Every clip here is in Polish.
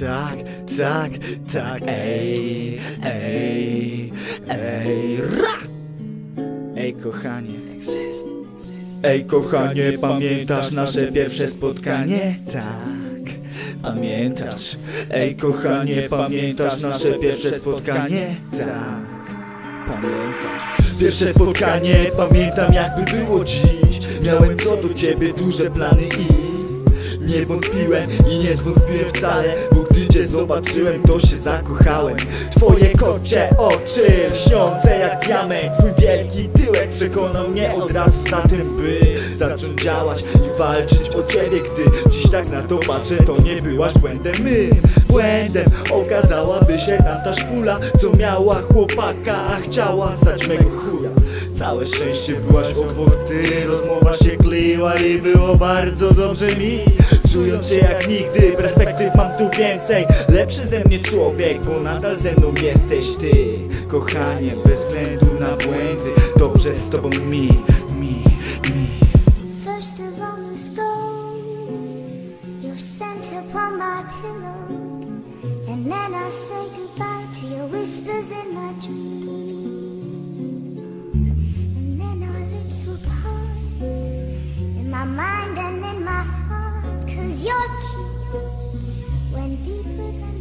tak, tak, tak, ej, ej, ej, ra! Ej, kochanie. Ej, kochanie, pamiętasz nasze pierwsze spotkanie? Tak, pamiętasz. Ej, kochanie, pamiętasz nasze pierwsze spotkanie? Tak, pamiętasz. Pierwsze spotkanie, pamiętam jakby było dziś. Miałem co do ciebie duże plany i nie wątpiłem i nie zwątpiłem wcale Bo gdy cię zobaczyłem to się zakochałem. Twoje kocie oczy lśniące jak diament Twój wielki tyłek przekonał mnie od razu za tym by Zacząć działać i walczyć o ciebie. Gdy dziś tak na to patrzę to nie byłaś błędem my. Błędem okazałaby się tamta szpula Co miała chłopaka, a chciała stać mego chuja Całe szczęście byłaś obok ty Rozmowa się kleiła i było bardzo dobrze mi. Czując się jak nigdy, perspektyw mam tu więcej. Lepszy ze mnie człowiek, bo nadal ze mną jesteś ty. Kochanie, bez względu na błędy Dobrze z tobą mi, mi, mi. First of all, let's go. Your scent upon my pillow, and then I say goodbye to your whispers in my dreams. My mind and in my heart. Cause your kiss went deeper than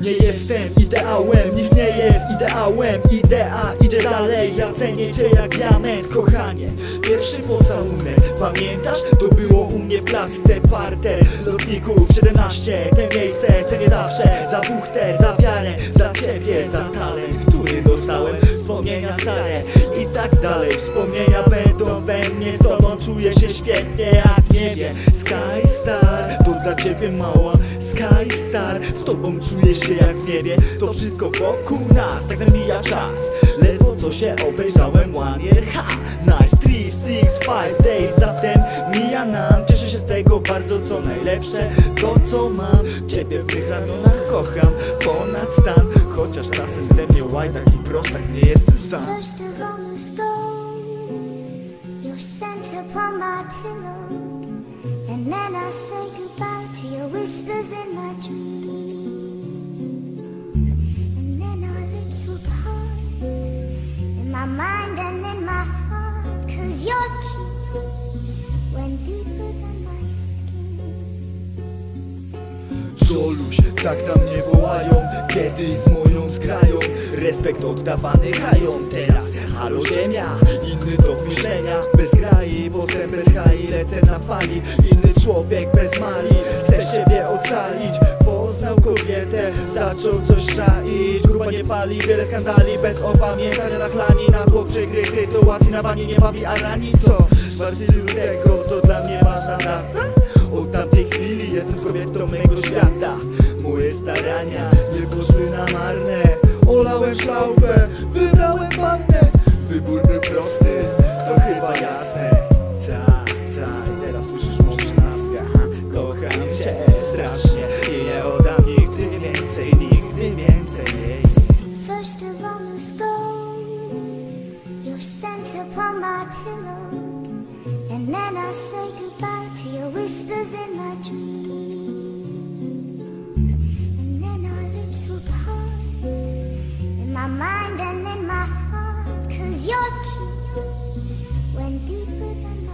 Nie jestem ideałem, nikt nie jest ideałem. Idea idzie dalej, ja cenię cię jak diament Kochanie, pierwszy pocałunek Pamiętasz? To było u mnie w klatce Parter lotników 17 Te miejsce cenię zawsze Za buchtę, za wiarę, za ciebie Za talent, który dostałem. Wspomnienia stare i tak dalej. Wspomnienia będą we mnie Z tobą czuję się świetnie jak niebie. Sky Star, to dla ciebie mała Sky Star, z tobą czuję się jak w niebie. To wszystko wokół nas, tak nam mija czas. Ledwo co się obejrzałem one year, ha Nice, 3, 6, 5 days. Zatem mija nam, cieszę się z tego bardzo co najlepsze. To co mam, ciebie w mych ramionach kocham. Ponad stan, chociaż czasem ze mnie łaj taki prostak nie jestem sam. First of all, let's go. Your scent upon my pillow, and then I say goodbye to your whispers in my dreams. And then our lips will part in my mind and in my heart. Cause your kiss went deeper than my skin. Tak na mnie wołają Kiedyś Respekt oddawany hają Teraz. Halo ziemia Inny tok myślenia. Bez grai, potem bez hai Lecę na fali. Inny człowiek bez mali Chcę siebie ocalić. Poznał kobietę Zaczął coś szaić. Grupa nie pali Wiele skandali. Bez opamiętania na chlani Na bok przykrych sytuacji Na bani nie bawi, a rani co? 4 lutego to dla mnie ważna data. Od tamtej chwili jestem kobietą mego świata. Moje starania nie poszły na marne Olałem szlaufę, wybrałem pannę Wybór był prosty, to chyba jasne. Ta, ta, i teraz słyszysz mą trzynastkę ha, Kocham cię strasznie. I nie oddam nigdy więcej, nigdy więcej. First of all, let's go. Your scent upon my pillow, and then I say goodbye to your whispers in my dreams. my mind and in my heart. Cause your kiss went deeper than my